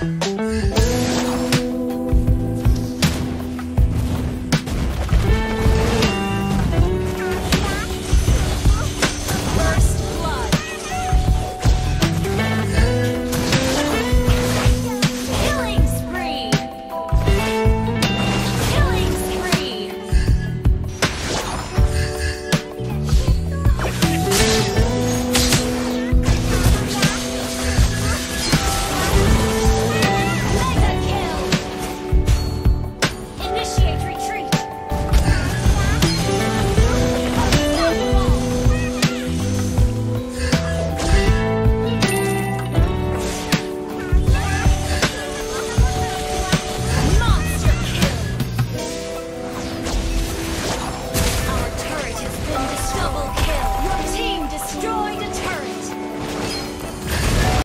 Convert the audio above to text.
Bye.